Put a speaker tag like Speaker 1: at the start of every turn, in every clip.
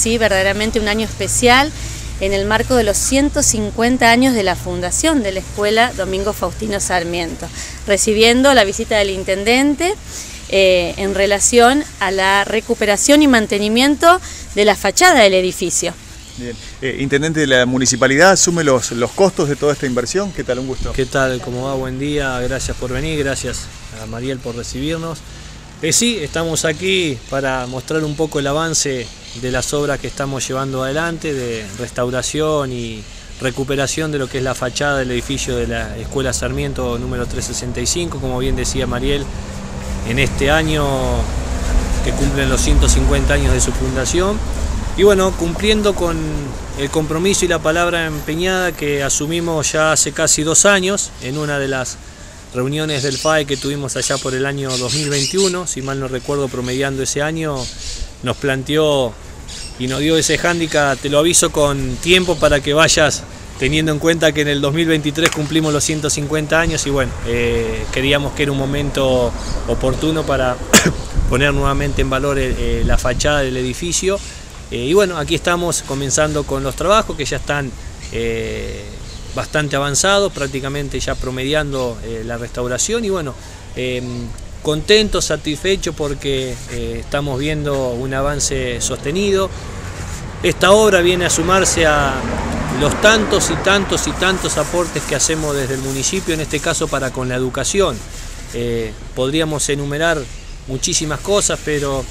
Speaker 1: sí, verdaderamente un año especial en el marco de los 150 años de la fundación de la Escuela Domingo Faustino Sarmiento, recibiendo la visita del Intendente eh, en relación a la recuperación y mantenimiento de la fachada del edificio.
Speaker 2: Bien. Eh, Intendente de la Municipalidad, asume los, los costos de toda esta inversión. ¿Qué tal? Un gusto.
Speaker 3: ¿Qué tal? ¿Cómo va? Buen día. Gracias por venir. Gracias a Mariel por recibirnos. Eh, sí, estamos aquí para mostrar un poco el avance de las obras que estamos llevando adelante, de restauración y recuperación de lo que es la fachada del edificio de la Escuela Sarmiento número 365, como bien decía Mariel, en este año que cumplen los 150 años de su fundación. Y bueno, cumpliendo con el compromiso y la palabra empeñada que asumimos ya hace casi dos años en una de las reuniones del FAE que tuvimos allá por el año 2021, si mal no recuerdo promediando ese año, nos planteó y nos dio ese hándicap, te lo aviso con tiempo para que vayas teniendo en cuenta que en el 2023 cumplimos los 150 años y bueno, eh, queríamos que era un momento oportuno para poner nuevamente en valor eh, eh, la fachada del edificio. y bueno, aquí estamos comenzando con los trabajos que ya están bastante avanzados, prácticamente ya promediando la restauración y bueno, contento, satisfecho porque estamos viendo un avance sostenido. Esta obra viene a sumarse a los tantos y tantos y tantos aportes que hacemos desde el municipio, en este caso para con la educación. Eh, podríamos enumerar muchísimas cosas, pero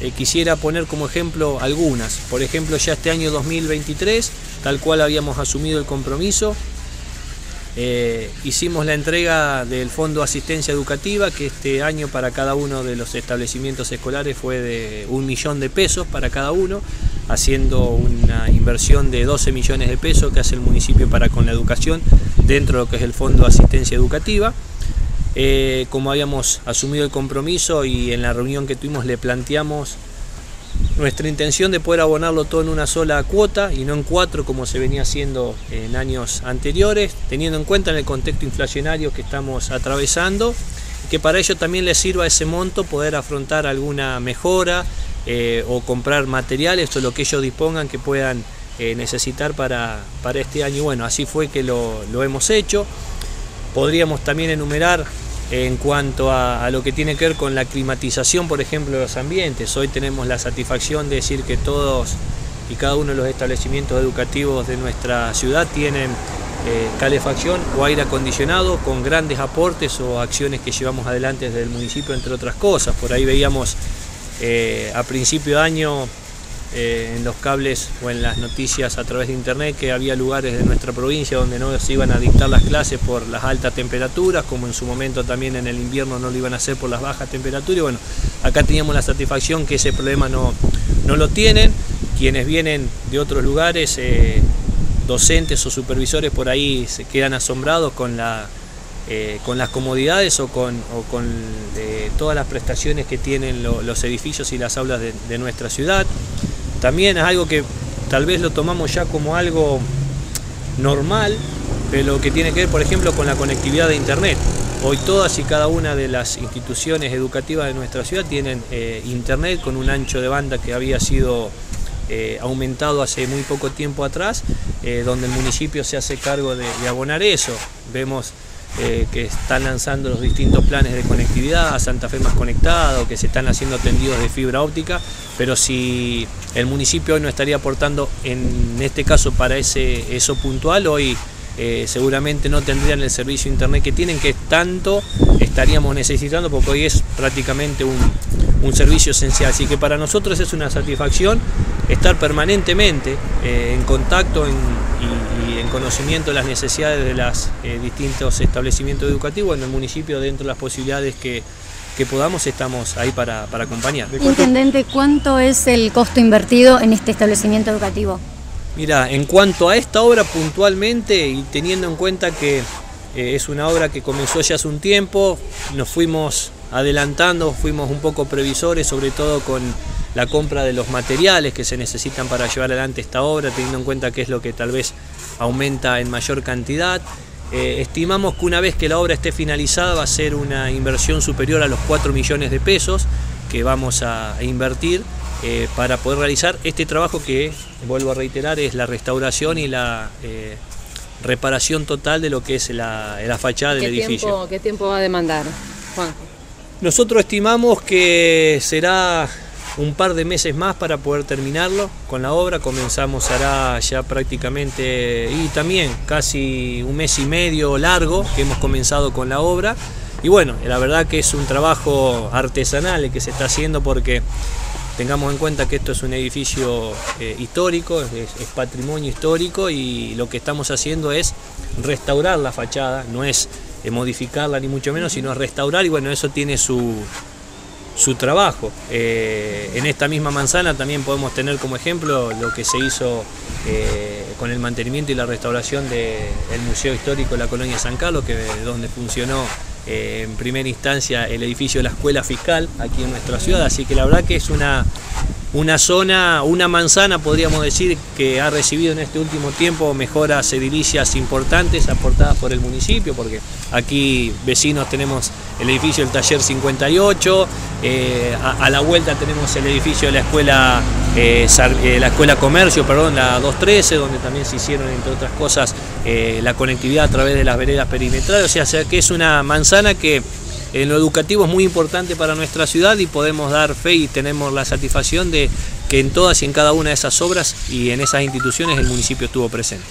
Speaker 3: eh, quisiera poner como ejemplo algunas. Por ejemplo, ya este año 2023, tal cual habíamos asumido el compromiso, eh, hicimos la entrega del Fondo Asistencia Educativa, que este año para cada uno de los establecimientos escolares fue de un millón de pesos para cada uno haciendo una inversión de 12 millones de pesos que hace el municipio para con la educación dentro de lo que es el Fondo Asistencia Educativa. Eh, como habíamos asumido el compromiso y en la reunión que tuvimos le planteamos nuestra intención de poder abonarlo todo en una sola cuota y no en cuatro como se venía haciendo en años anteriores, teniendo en cuenta en el contexto inflacionario que estamos atravesando, que para ello también les sirva ese monto poder afrontar alguna mejora, eh, o comprar materiales o lo que ellos dispongan que puedan eh, necesitar para, para, este año. Bueno, así fue que lo, lo hemos hecho. Podríamos también enumerar en cuanto a, lo que tiene que ver con la climatización, por ejemplo, de los ambientes. Hoy tenemos la satisfacción de decir que todos y cada uno de los establecimientos educativos de nuestra ciudad tienen eh, calefacción o aire acondicionado con grandes aportes o acciones que llevamos adelante desde el municipio, entre otras cosas. Por ahí veíamos eh, a principio de año eh, en los cables o en las noticias a través de internet que había lugares de nuestra provincia donde no se iban a dictar las clases por las altas temperaturas, como en su momento también en el invierno no lo iban a hacer por las bajas temperaturas. Y bueno, acá teníamos la satisfacción que ese problema no, no lo tienen. Quienes vienen de otros lugares, eh, docentes o supervisores por ahí se quedan asombrados con la eh, con las comodidades o con, con eh, todas las prestaciones que tienen los edificios y las aulas de, nuestra ciudad. También es algo que tal vez lo tomamos ya como algo normal, pero que tiene que ver, por ejemplo, con la conectividad de Internet. Hoy todas y cada una de las instituciones educativas de nuestra ciudad tienen eh, Internet con un ancho de banda que había sido aumentado hace muy poco tiempo atrás, donde el municipio se hace cargo de, de abonar eso. Vemos eh, que están lanzando los distintos planes de conectividad, Santa Fe más conectado, que se están haciendo tendidos de fibra óptica, pero si el municipio hoy no estaría aportando en este caso para ese, eso puntual, hoy eh, seguramente no tendrían el servicio de internet que tienen, que tanto estaríamos necesitando, porque hoy es prácticamente un, un servicio esencial. Así que para nosotros es una satisfacción estar permanentemente eh, en contacto y, en conocimiento de las necesidades de los eh, distintos establecimientos educativos en el municipio dentro de las posibilidades que, podamos estamos ahí para, para acompañar.
Speaker 1: Intendente, ¿cuánto es el costo invertido en este establecimiento educativo?
Speaker 3: Mira, en cuanto a esta obra puntualmente y teniendo en cuenta que eh, es una obra que comenzó ya hace un tiempo, nos fuimos adelantando, fuimos un poco previsores, sobre todo con la compra de los materiales que se necesitan para llevar adelante esta obra, teniendo en cuenta que es lo que tal vez aumenta en mayor cantidad. Eh, estimamos que una vez que la obra esté finalizada va a ser una inversión superior a los 4 millones de pesos que vamos a, invertir eh, para poder realizar este trabajo que, vuelvo a reiterar, es la restauración y la eh, reparación total de lo que es la, la fachada del edificio.
Speaker 4: Tiempo, ¿Qué tiempo va a demandar, Juan?
Speaker 3: Nosotros estimamos que será un par de meses más para poder terminarlo con la obra. Comenzamos hará ya prácticamente y también casi un mes y medio largo que hemos comenzado con la obra. Y bueno, la verdad que es un trabajo artesanal el que se está haciendo porque tengamos en cuenta que esto es un edificio eh, histórico, es, patrimonio histórico y lo que estamos haciendo es restaurar la fachada, no es eh, modificarla ni mucho menos, sino restaurar y bueno, eso tiene su, su trabajo. Eh, en esta misma manzana también podemos tener como ejemplo lo que se hizo eh, con el mantenimiento y la restauración del Museo Histórico de la Colonia San Carlos, que donde funcionó eh, en primera instancia el edificio de la Escuela Fiscal aquí en nuestra ciudad, así que la verdad que es una, una zona, una manzana podríamos decir que ha recibido en este último tiempo mejoras edilicias importantes aportadas por el municipio, porque aquí vecinos tenemos el edificio del taller 58, eh, a, la vuelta tenemos el edificio de la escuela, eh, eh, la escuela comercio, perdón, la 213, donde también se hicieron entre otras cosas la conectividad a través de las veredas perimetrales, o sea, sea que es una manzana que en lo educativo es muy importante para nuestra ciudad y podemos dar fe y tenemos la satisfacción de que en todas y en cada una de esas obras y en esas instituciones el municipio estuvo presente.